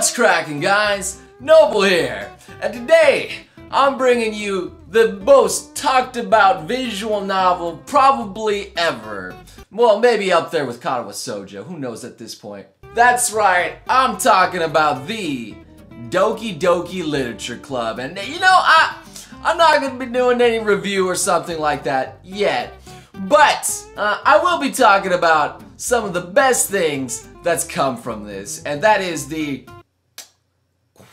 What's cracking guys? Noble here, and today I'm bringing you the most talked about visual novel probably ever. Well, maybe up there with Katawa Shoujo, who knows at this point. That's right, I'm talking about the Doki Doki Literature Club, and you know, I, I'm not gonna be doing any review or something like that yet, but uh, I will be talking about some of the best things that's come from this, and that is the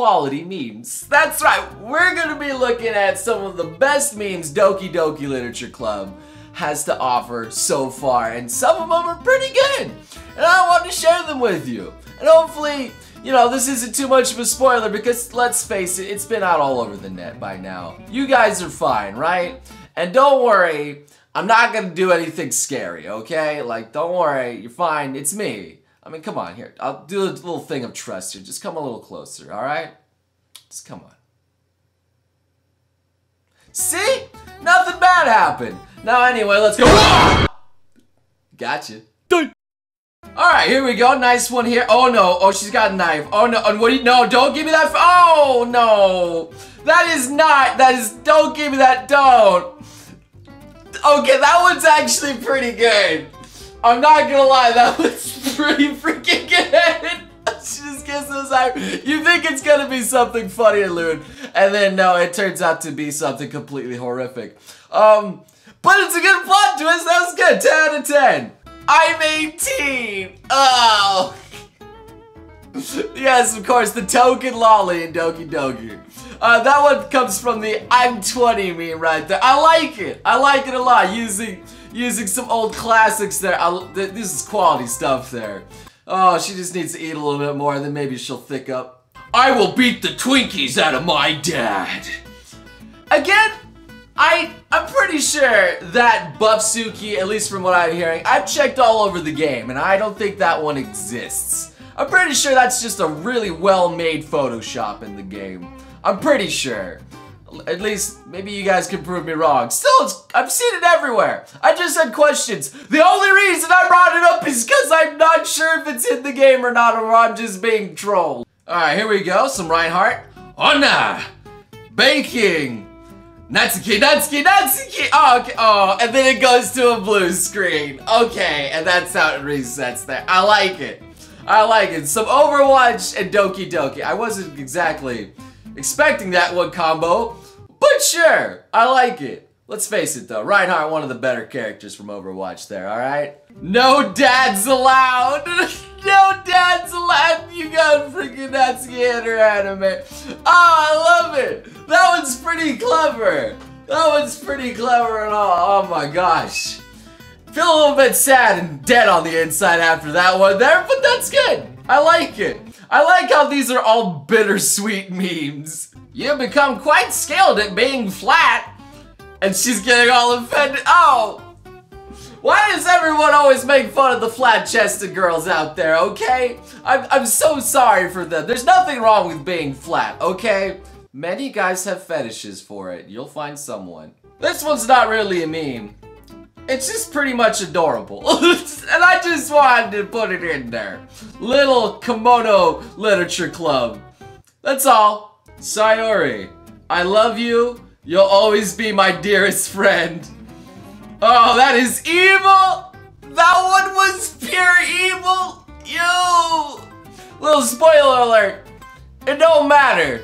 quality memes. That's right, we're gonna be looking at some of the best memes Doki Doki Literature Club has to offer so far, and some of them are pretty good, and I want to share them with you. And hopefully, you know, this isn't too much of a spoiler because let's face it, it's been out all over the net by now. You guys are fine, right? And don't worry, I'm not gonna do anything scary, okay? Like, don't worry, you're fine, it's me. I mean, come on, here. I'll do a little thing of trust here. Just come a little closer, alright? Just come on. See? Nothing bad happened. Now, anyway, let's go. Gotcha. Alright, here we go. Nice one here. Oh, no. Oh, she's got a knife. Oh, no. And what do you... No, don't give me that... Oh, no. That is not... That is... Don't give me that. Don't. Okay, that one's actually pretty good. I'm not gonna lie, that was pretty freaking good. she just gets those eyes. You think it's gonna be something funny and lewd, and then no, it turns out to be something completely horrific. Um, but it's a good plot twist. That was good. 10 out of 10. I'm 18. Oh. yes, of course, the token lolly in Doki Doki. Uh, that one comes from the I'm 20 meme right there. I like it. I like it a lot. Using using some old classics there. I, th this is quality stuff there. Oh, she just needs to eat a little bit more, then maybe she'll thick up. I will beat the Twinkies out of my dad. Again, I, I'm pretty sure that Buffsuki, at least from what I'm hearing, I've checked all over the game, and I don't think that one exists. I'm pretty sure that's just a really well-made Photoshop in the game. I'm pretty sure. At least, maybe you guys can prove me wrong. Still, I've seen it everywhere. I just had questions. The only reason I brought it up is because I'm not sure if it's in the game or not, or I'm just being trolled. Alright, here we go. Some Reinhardt. Onna! Baking! Natsuki, Natsuki, Natsuki! Oh, okay. Oh, and then it goes to a blue screen. Okay, and that's how it resets there. I like it. I like it. Some Overwatch and Doki Doki. I wasn't exactly expecting that one combo, but sure, I like it. Let's face it though, Reinhardt one of the better characters from Overwatch there, alright? No dads allowed! no dads allowed! You got freaking Natsuki her anime. Oh, I love it! That one's pretty clever! That one's pretty clever and all. Oh my gosh. Feel a little bit sad and dead on the inside after that one there, but that's good. I like it. I like how these are all bittersweet memes. You've become quite skilled at being flat. And she's getting all offended. Oh! Why does everyone always make fun of the flat-chested girls out there, okay? I'm, I'm so sorry for them. There's nothing wrong with being flat, okay? Many guys have fetishes for it. You'll find someone. This one's not really a meme. It's just pretty much adorable. and I just wanted to put it in there. Little Kimono Literature Club. That's all. Sayori, I love you. You'll always be my dearest friend. Oh, that is evil! That one was pure evil! You! Little spoiler alert. It don't matter.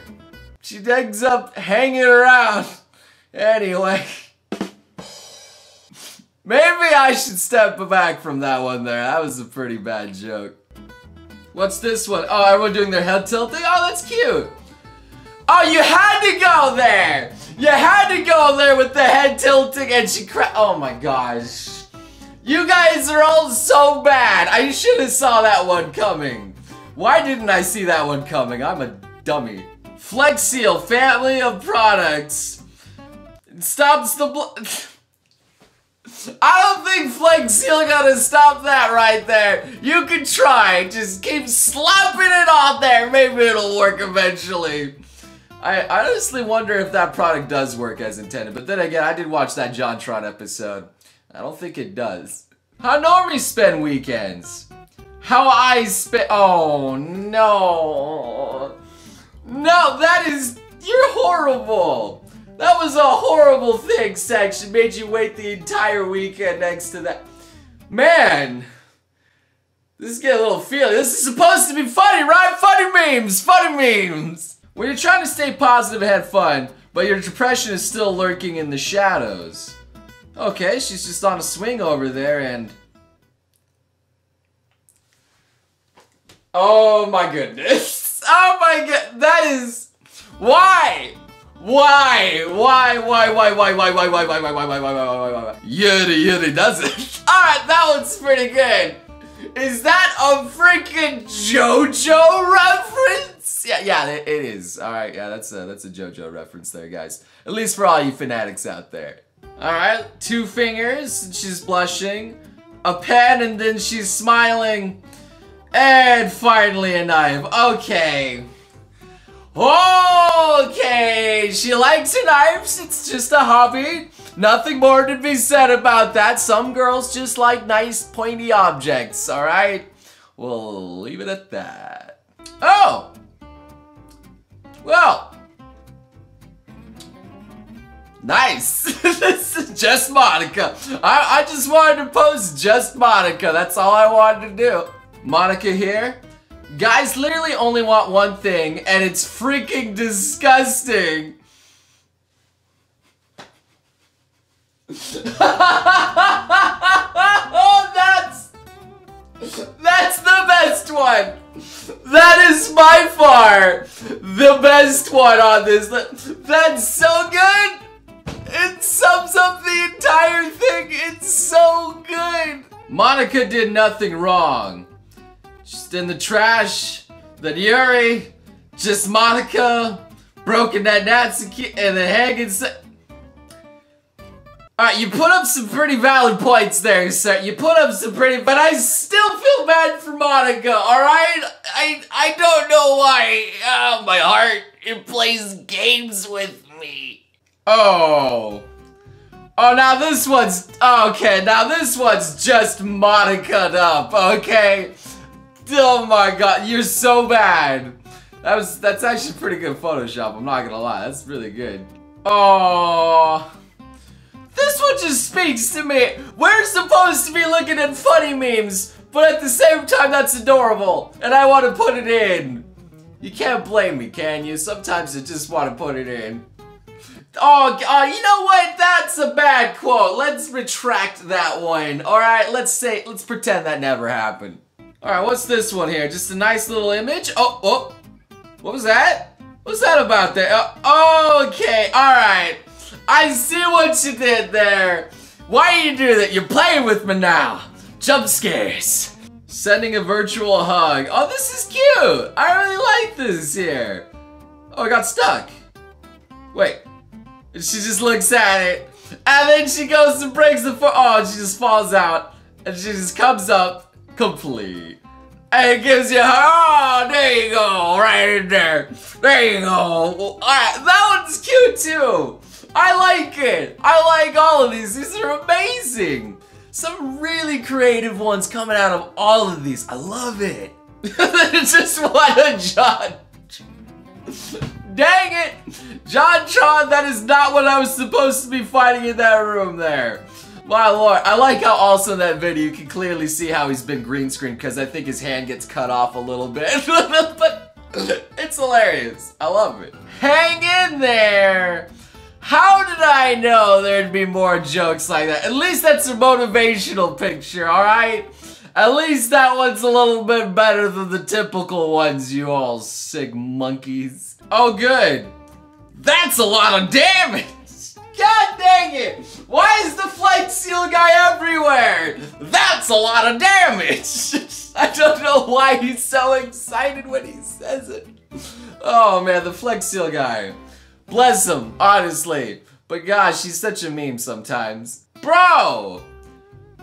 She ends up hanging around. Anyway. Maybe I should step back from that one there. That was a pretty bad joke. What's this one? Oh, everyone doing their head tilting? Oh, that's cute. Oh, you had to go there. You had to go there with the head tilting and she cra- Oh my gosh. You guys are all so bad. I should have saw that one coming. Why didn't I see that one coming? I'm a dummy. Flex Seal, family of products. stops the blood. I don't think Flex Seal gonna stop that right there. You can try. Just keep slapping it on there. Maybe it'll work eventually. I honestly wonder if that product does work as intended. But then again, I did watch that JonTron episode. I don't think it does. How normies spend weekends? How I spend- Oh, no. No, that is. You're horrible. That was a horrible thing, section. Made you wait the entire weekend next to that. Man. This is getting a little feeling. This is supposed to be funny, right? Funny memes! Funny memes! When you're trying to stay positive and have fun, but your depression is still lurking in the shadows. Okay, she's just on a swing over there and... Oh my goodness. Oh my god, that is... Why? Why? Why? Why? Why? Why? Why? Why? Why? Why? Why? Why? Why? Why? Why? Why? Why? Why? Yuri Yuri does it. Alright, that one's pretty good. Is that a freaking JoJo reference? Yeah, yeah, it, it is. All right, yeah, that's a that's a JoJo reference there, guys. At least for all you fanatics out there. All right, two fingers, she's blushing. A pen, and then she's smiling. And finally a knife. Okay. Okay, she likes her knives. It's just a hobby. Nothing more to be said about that. Some girls just like nice pointy objects, alright? We'll leave it at that. Oh! Well. Nice! this is just Monika. I, I just wanted to post just Monika. That's all I wanted to do. Monika here. Guys literally only want one thing, and it's freaking disgusting. oh, that's that's the best one. That is by far the best one on this. That's so good. It sums up the entire thing. It's so good. Monika did nothing wrong. Just in the trash. Then Yuri. Just Monika. Broken that Natsuki. And then Hagen. Alright, you put up some pretty valid points there, sir. You put up some pretty, but I still feel bad for Monika, alright? I I don't know why oh, my heart it plays games with me. Oh. Oh, now this one's, okay, now this one's just Monika up, okay? Oh my god, you're so bad. That was, that's actually pretty good Photoshop, I'm not gonna lie, that's really good. Oh. This one just speaks to me. We're supposed to be looking at funny memes, but at the same time, that's adorable, and I want to put it in. You can't blame me, can you? Sometimes I just want to put it in. Oh, you know what? That's a bad quote. Let's retract that one. All right, let's say, let's pretend that never happened. All right, what's this one here? Just a nice little image. Oh, oh, what was that? What's that about there? Uh, okay, all right. I see what you did there. Why you do that? You're playing with me now. Jump scares. Sending a virtual hug. Oh, this is cute. I really like this here. Oh, I got stuck. Wait. She just looks at it. And then she goes and breaks the foot. Oh, she just falls out. And she just comes up complete. And it gives you, oh, there you go, right in there. There you go. All right, that one's cute too. I like it. I like all of these. These are amazing. Some really creative ones coming out of all of these. I love it. just what a judge. Dang it! JonTron, that is not what I was supposed to be fighting in that room there. My lord, I like how also in that video you can clearly see how he's been green screened because I think his hand gets cut off a little bit. but it's hilarious. I love it. Hang in there! How did I know there'd be more jokes like that? At least that's a motivational picture, alright? At least that one's a little bit better than the typical ones, you all sick monkeys. Oh, good. That's a lot of damage! God dang it! Why is the flight seal guy everywhere? That's a lot of damage! I don't know why he's so excited when he says it. Oh man, the flex seal guy. Bless him, honestly. But gosh, he's such a meme sometimes. Bro!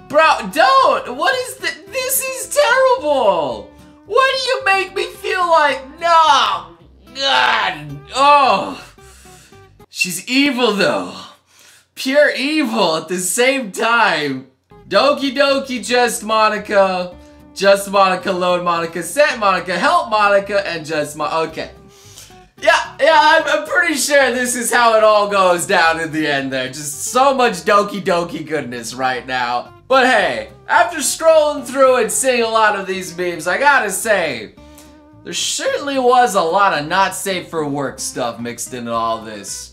Bro, don't! What is this? This is terrible! Why do you make me feel like, no! God! Oh! She's evil though. Pure evil at the same time. Doki Doki just Monika. just Monika, load Monika, sent Monika, help Monika, and just Mo- okay. Yeah, yeah, I'm, I'm, pretty sure this is how it all goes down in the end there. Just so much Doki Doki goodness right now. But hey, after scrolling through and seeing a lot of these memes, I gotta say, there certainly was a lot of not safe for work stuff mixed in all this.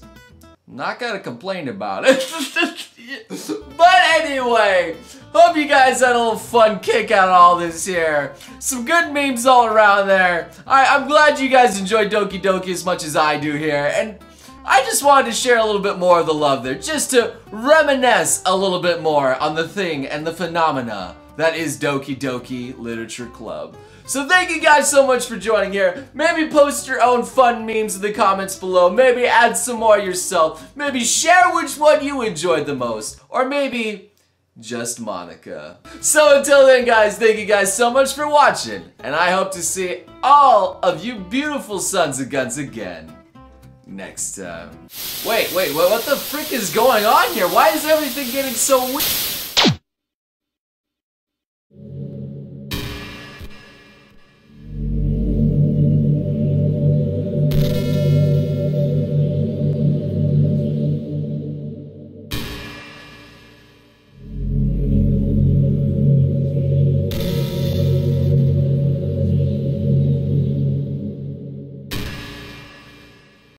Not gonna complain about it. but anyway, hope you guys had a little fun kick out of all this here. Some good memes all around there. I, I'm glad you guys enjoyed Doki Doki as much as I do here. And I just wanted to share a little bit more of the love there, just to reminisce a little bit more on the thing and the phenomena that is Doki Doki Literature Club. So thank you guys so much for joining here. Maybe post your own fun memes in the comments below. Maybe add some more yourself. Maybe share which one you enjoyed the most. Or maybe just Monika. So until then guys, thank you guys so much for watching. And I hope to see all of you beautiful sons of guns again next time. Wait, wait, what the frick is going on here? Why is everything getting so weird?